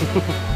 Ha ha ha.